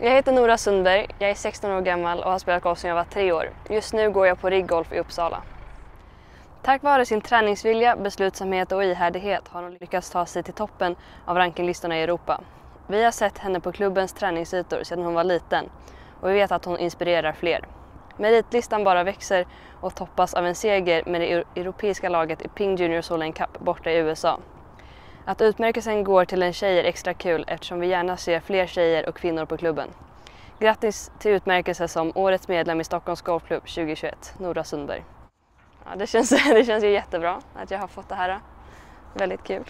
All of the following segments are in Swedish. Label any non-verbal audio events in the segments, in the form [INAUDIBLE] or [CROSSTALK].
Jag heter Nora Sundberg, jag är 16 år gammal och har spelat golf sedan jag var tre år. Just nu går jag på Riggolf i Uppsala. Tack vare sin träningsvilja, beslutsamhet och ihärdighet har hon lyckats ta sig till toppen av rankinglistorna i Europa. Vi har sett henne på klubbens träningsytor sedan hon var liten och vi vet att hon inspirerar fler. Meritlistan bara växer och toppas av en seger med det europeiska laget i Ping Junior Solheim Cup borta i USA. Att utmärkelsen går till en tjej är extra kul eftersom vi gärna ser fler tjejer och kvinnor på klubben. Grattis till utmärkelsen som Årets medlem i Stockholms Golfklubb 2021, Nora Sundberg. Ja, det, känns, [LAUGHS] det känns ju jättebra att jag har fått det här. Väldigt kul.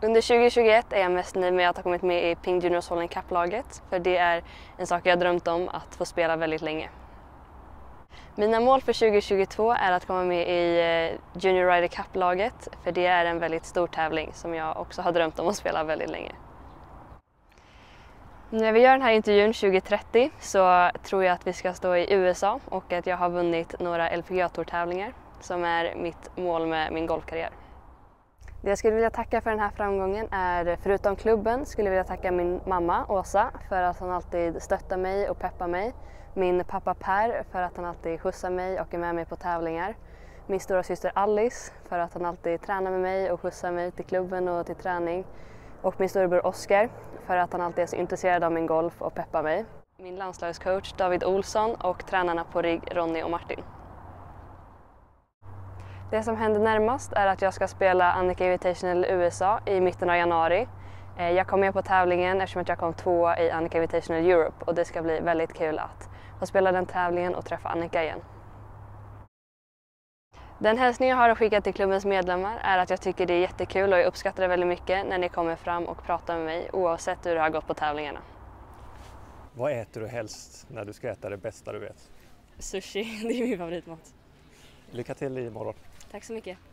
Under 2021 är jag mest nöjd med att ha kommit med i Ping Juniors Solheim Cup-laget för det är en sak jag drömt om att få spela väldigt länge. Mina mål för 2022 är att komma med i eh, Junior Ryder Cup-laget för det är en väldigt stor tävling som jag också har drömt om att spela väldigt länge. När vi gör den här intervjun 2030 så tror jag att vi ska stå i USA och att jag har vunnit några LPGA-tourtävlingar som är mitt mål med min golfkarriär. Det jag skulle vilja tacka för den här framgången är, förutom klubben, skulle jag vilja tacka min mamma Åsa för att hon alltid stöttar mig och peppar mig. Min pappa Per för att han alltid skjutsar mig och är med mig på tävlingar. Min stora syster Alice för att han alltid tränar med mig och skjutsar mig till klubben och till träning. Och min storebror Oskar för att han alltid är så intresserad av min golf och peppar mig. Min landslagscoach David Olsson och tränarna på RIGG Ronny och Martin. Det som händer närmast är att jag ska spela Annika Invitational USA i mitten av januari. Eh, jag kom med på tävlingen eftersom jag kom tvåa i Annika Invitational Europe och det ska bli väldigt kul att få spela den tävlingen och träffa Annika igen. Den hälsning jag har att skicka till klubbens medlemmar är att jag tycker det är jättekul och jag uppskattar det väldigt mycket när ni kommer fram och pratar med mig oavsett hur det har gått på tävlingarna. Vad äter du helst när du ska äta det bästa du vet? Sushi, [LAUGHS] det är min favoritmat. Lycka till imorgon! Tack så mycket.